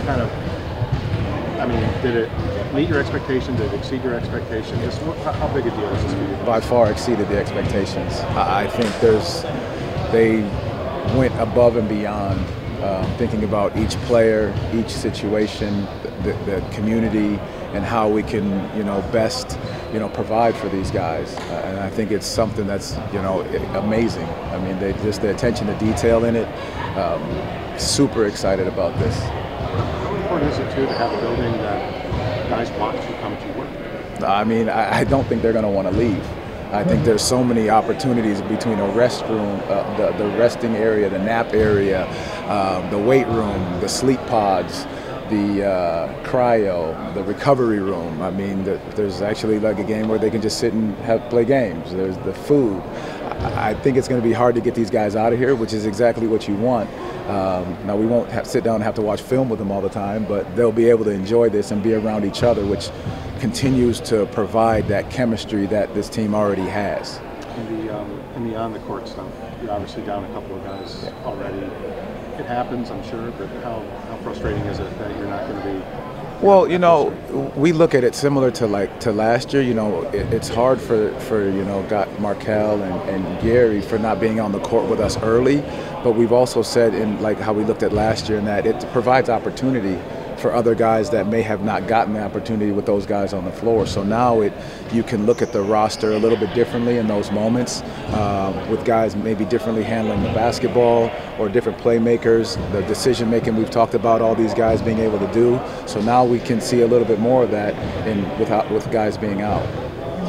kind of? I mean, did it meet your expectations? Did it exceed your expectations? Just how, how big a deal is this for you? by far exceeded the expectations. I I think there's they went above and beyond, um, thinking about each player, each situation, the, the community, and how we can, you know, best, you know, provide for these guys. Uh, and I think it's something that's, you know, amazing. I mean, they just the attention to detail in it. Um, super excited about this. Important is it too to have a building that guys want to come to work? I mean, I, I don't think they're going to want to leave. I think there's so many opportunities between a restroom, uh, the, the resting area, the nap area, um, the weight room, the sleep pods, the uh, cryo, the recovery room. I mean, the, there's actually like a game where they can just sit and have, play games. There's the food. I, I think it's going to be hard to get these guys out of here, which is exactly what you want. Um, now we won't have, sit down and have to watch film with them all the time, but they'll be able to enjoy this and be around each other, which continues to provide that chemistry that this team already has. In the um, in the on the court stuff, you're obviously down a couple of guys already. It happens, I'm sure, but how, how frustrating is it that you're not going to be? Well, you know, we look at it similar to like to last year. You know, it, it's hard for for you know got Markelle and, and Gary for not being on the court with us early, but we've also said in like how we looked at last year, and that it provides opportunity for other guys that may have not gotten the opportunity with those guys on the floor. So now it you can look at the roster a little bit differently in those moments, uh, with guys maybe differently handling the basketball or different playmakers, the decision making we've talked about all these guys being able to do. So now we can see a little bit more of that in without with guys being out.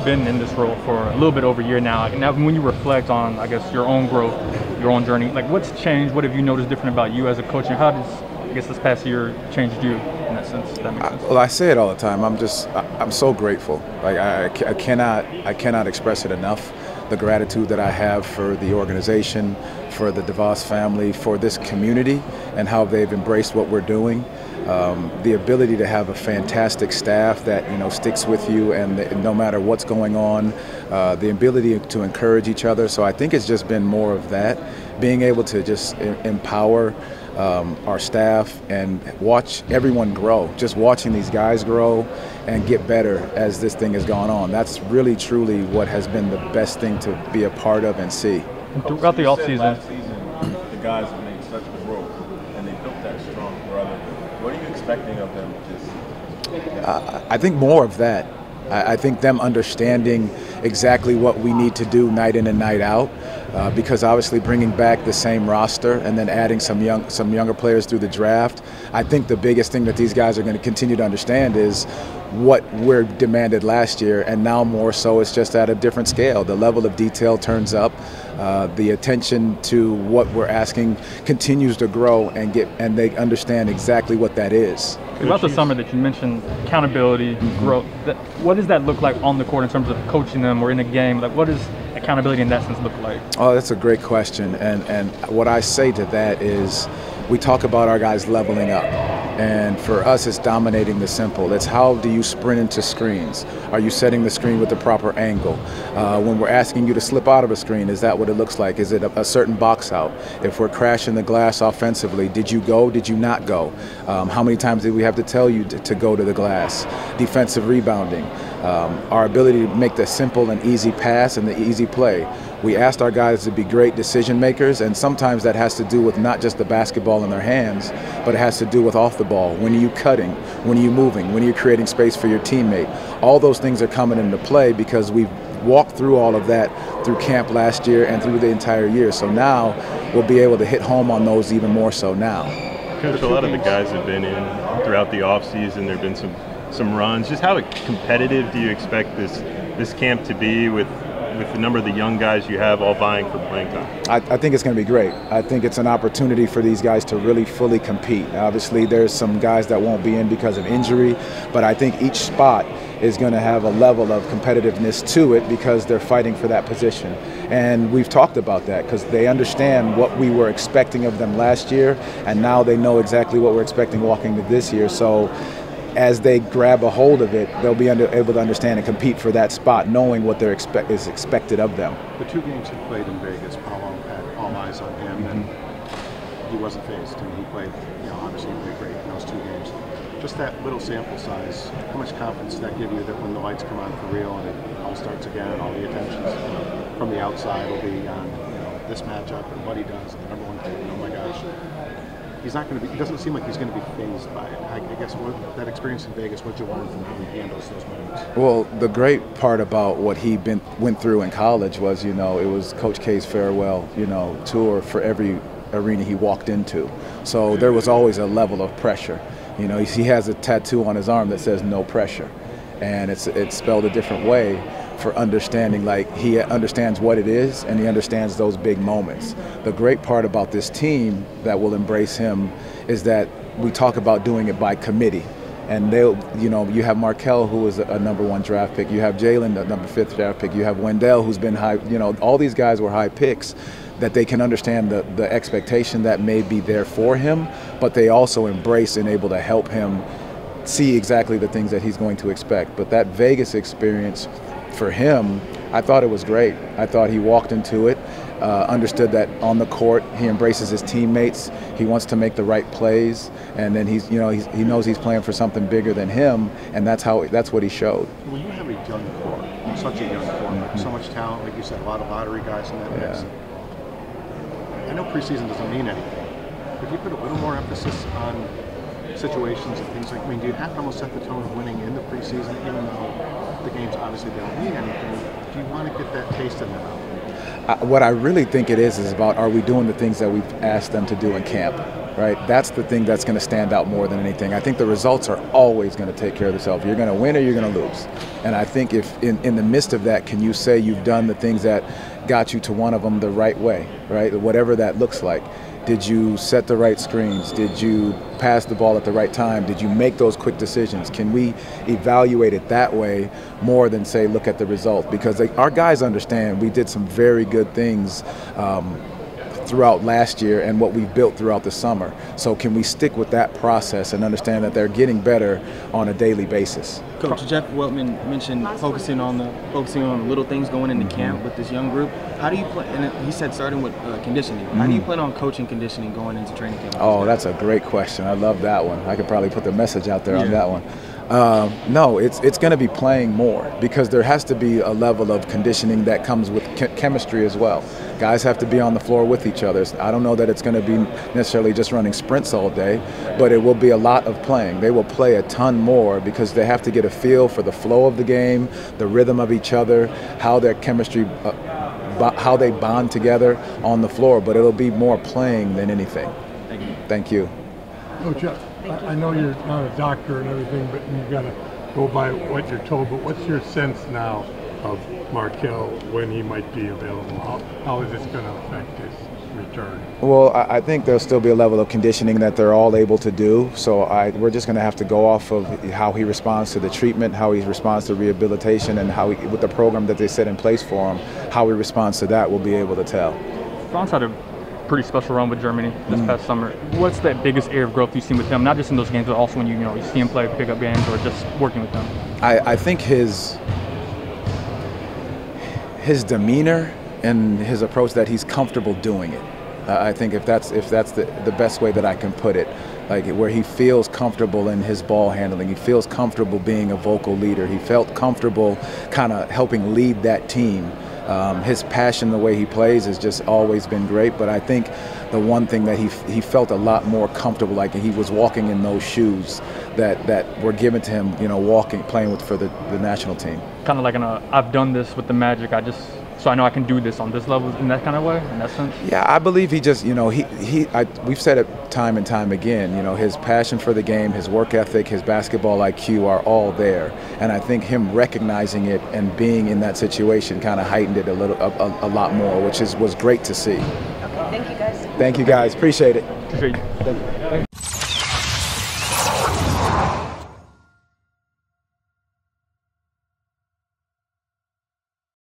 been in this role for a little bit over a year now. Now, when you reflect on, I guess, your own growth, your own journey, like what's changed? What have you noticed different about you as a coach, and how does, I guess, this past year changed you in that sense? That sense. Well, I say it all the time. I'm just, I- I'm so grateful. Like I, I I cannot, I cannot express it enough. The gratitude that I have for the organization, for the DeVos family, for this community, and how they've embraced what we're doing. Um, the ability to have a fantastic staff that you know sticks with you, and that no matter what's going on, uh, the ability to encourage each other. So I think it's just been more of that, being able to just empower um, our staff and watch everyone grow. Just watching these guys grow and get better as this thing has gone on. That's really, truly what has been the best thing to be a part of and see. Throughout the You offseason, season, the guys have made such growth, and they built that strong brother. What are you expecting of them this I think more of that. I, I think them understanding exactly what we need to do night in and night out. Uh, because obviously bringing back the same roster and then adding some young some younger players through the draft, I think the biggest thing that these guys are going to continue to understand is what we're demanded last year, and now more so it's just at a different scale. The level of detail turns up, uh, the attention to what we're asking continues to grow and get and they understand exactly what that is. throughout the summer that you mentioned accountability, growth. That, what does that look like on the court in terms of coaching them or in a game? Like, what does accountability in that sense look like? Oh, that's a great question. And and what I say to that is we talk about our guys leveling up. And for us, it's dominating the simple. It's how do you sprint into screens? Are you setting the screen with the proper angle? Uh, when we're asking you to slip out of a screen, is that what it looks like? Is it a, a certain box out? If we're crashing the glass offensively, did you go? Did you not go? Um, how many times did we have to tell you to, to go to the glass? Defensive rebounding. Um, our ability to make the simple and easy pass and the easy play. We asked our guys to be great decision makers, and sometimes that has to do with not just the basketball in their hands, but it has to do with off the ball. When are you cutting? When are you moving? When are you creating space for your teammate? All those things are coming into play because we've walked through all of that through camp last year and through the entire year. So now we'll be able to hit home on those even more so now. Coach, a lot of the guys have been in throughout the offseason. There have been some, some runs. Just how competitive do you expect this this camp to be with with the number of the young guys you have all vying for playing time? I, I think it's going to be great. I think it's an opportunity for these guys to really fully compete. Obviously, there's some guys that won't be in because of injury, but I think each spot is going to have a level of competitiveness to it because they're fighting for that position. And we've talked about that because they understand what we were expecting of them last year, and now they know exactly what we're expecting walking to this year. So as they grab a hold of it, they'll be under, able to understand and compete for that spot, knowing what they're expect, is expected of them. The two games he played in Vegas, Paolo had all eyes on him, and mm-hmm. he wasn't phased. and he played, you know, obviously he played great in those two games. Just that little sample size, how much confidence does that give you that when the lights come on for real and it all starts again, all the attention from the outside will be on, you know, this matchup and what he does, the number one pick, and oh my gosh. He's not going to be, he doesn't seem like he's going to be phased by it. I, I guess what, that experience in Vegas, what you learn from how he handles those moments. Well, the great part about what he been went through in college was, you know, it was Coach K's farewell, you know, tour for every arena he walked into. So there was always a level of pressure. You know, he has a tattoo on his arm that says "No pressure," and it's it's spelled a different way for understanding. Like he understands what it is, and he understands those big moments. The great part about this team that will embrace him is that we talk about doing it by committee and they'll, you know, you have Markelle, who was a number one draft pick. You have Jalen, the number fifth draft pick. You have Wendell, who's been high. You know, all these guys were high picks. That they can understand the, the expectation that may be there for him, but they also embrace and able to help him see exactly the things that he's going to expect. But that Vegas experience for him, I thought it was great. I thought he walked into it, uh, understood that on the court he embraces his teammates. He wants to make the right plays, and then he's you know he's, he knows he's playing for something bigger than him, and that's how that's what he showed. Well, you have a young core, such a young core, mm-hmm. so much talent. Like you said, a lot of lottery guys in that mix. I know preseason doesn't mean anything, but you put a little more emphasis on situations and things like. I mean, do you have to almost set the tone of winning in the preseason, even though the games obviously don't mean anything? Do you want to get that taste in them out? Uh, what I really think it is is about are we doing the things that we've asked them to do in camp? Right, that's the thing that's going to stand out more than anything. I think the results are always going to take care of themselves. You're going to win or you're going to lose. And I think if in, in the midst of that, can you say you've done the things that got you to one of them the right way, right? Whatever that looks like. Did you set the right screens? Did you pass the ball at the right time? Did you make those quick decisions? Can we evaluate it that way more than say look at the result? Because they, our guys understand we did some very good things. Um, throughout last year and what we've built throughout the summer. So can we stick with that process and understand that they're getting better on a daily basis? Coach Jeff Weltman mentioned focusing on the focusing on the little things going into mm-hmm. camp with this young group. How do you plan? And he said starting with uh, conditioning. How mm-hmm. do you mm-hmm. plan on coaching conditioning going into training camp? Oh, that's a great question. I love that one. I could probably put the message out there yeah. on that one. Um, no, it's it's going to be playing more because there has to be a level of conditioning that comes with chemistry as well. Guys have to be on the floor with each other. I don't know that it's going to be necessarily just running sprints all day, but it will be a lot of playing. They will play a ton more because they have to get a feel for the flow of the game, the rhythm of each other, how their chemistry. Uh, how they bond together on the floor, but it'll be more playing than anything. Thank you. Thank you. Oh, Jeff, I, I know you're not a doctor and everything, but you've got to go by what you're told. But what's your sense now of Markelle when he might be available? How, how is this going to affect his return? Well, I think there'll still be a level of conditioning that they're all able to do. So I, we're just going to have to go off of how he responds to the treatment, how he responds to rehabilitation, and how he, with the program that they set in place for him, how he responds to that, we'll be able to tell. Franz had a pretty special run with Germany this mm. past summer. What's that biggest area of growth you've seen with him? Not just in those games, but also when you you know you see him play pickup games or just working with him. I, I think his his demeanor and his approach that he's comfortable doing it. Uh, I think if that's if that's the, the best way that I can put it, like where he feels comfortable in his ball handling, he feels comfortable being a vocal leader. He felt comfortable kind of helping lead that team. Um, his passion, the way he plays, has just always been great. But I think the one thing that he he felt a lot more comfortable, like he was walking in those shoes that that were given to him, you know, walking, playing with for the, the national team. Kind of like an, uh, I've done this with the Magic. I just so I know I can do this on this level in that kind of way, in that sense. Yeah, I believe he just, you know, he he. I, we've said it time and time again. You know, his passion for the game, his work ethic, his basketball IQ are all there, and I think him recognizing it and being in that situation kind of heightened it a little, a, a, a, lot more, which is was great to see. Okay, thank you guys. Thank you guys. Appreciate it. Appreciate you. Thank you. Thank you.